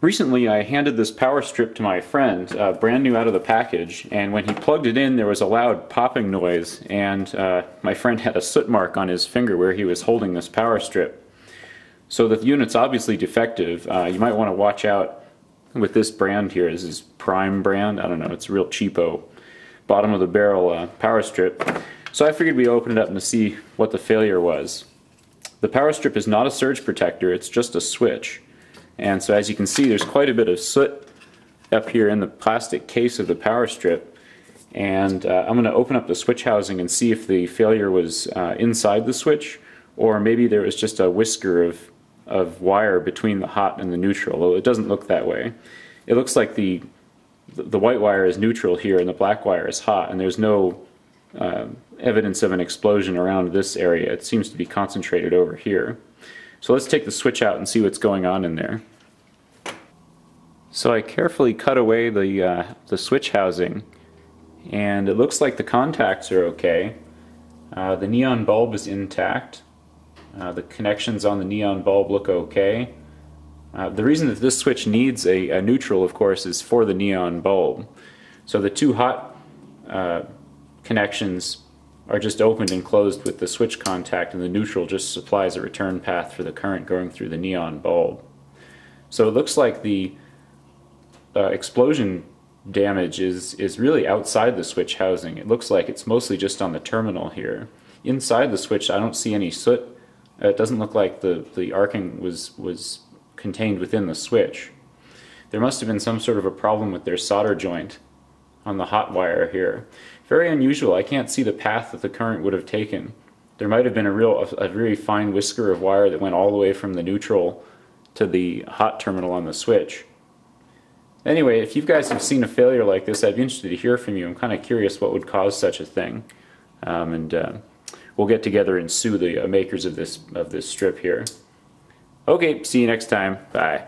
Recently I handed this power strip to my friend, uh, brand new out of the package, and when he plugged it in there was a loud popping noise and uh, my friend had a soot mark on his finger where he was holding this power strip. So the unit's obviously defective. Uh, you might want to watch out with this brand here. This is Prime brand. I don't know, it's real cheapo. Bottom of the barrel uh, power strip. So I figured we'd open it up and see what the failure was. The power strip is not a surge protector, it's just a switch. And so as you can see, there's quite a bit of soot up here in the plastic case of the power strip. And uh, I'm going to open up the switch housing and see if the failure was uh, inside the switch or maybe there was just a whisker of, of wire between the hot and the neutral, Well, it doesn't look that way. It looks like the, the white wire is neutral here and the black wire is hot and there's no uh, evidence of an explosion around this area. It seems to be concentrated over here. So let's take the switch out and see what's going on in there. So I carefully cut away the, uh, the switch housing and it looks like the contacts are okay. Uh, the neon bulb is intact. Uh, the connections on the neon bulb look okay. Uh, the reason that this switch needs a, a, neutral, of course, is for the neon bulb. So the two hot uh, connections are just opened and closed with the switch contact and the neutral just supplies a return path for the current going through the neon bulb. So it looks like the uh, explosion damage is, is really outside the switch housing. It looks like it's mostly just on the terminal here. Inside the switch I don't see any soot. Uh, it doesn't look like the, the arcing was, was contained within the switch. There must have been some sort of a problem with their solder joint on the hot wire here. Very unusual. I can't see the path that the current would have taken. There might have been a real, a, a very fine whisker of wire that went all the way from the neutral to the hot terminal on the switch. Anyway, if you guys have seen a failure like this, I'd be interested to hear from you. I'm kind of curious what would cause such a thing. Um, and uh, we'll get together and sue the uh, makers of this, of this strip here. Okay, see you next time. Bye.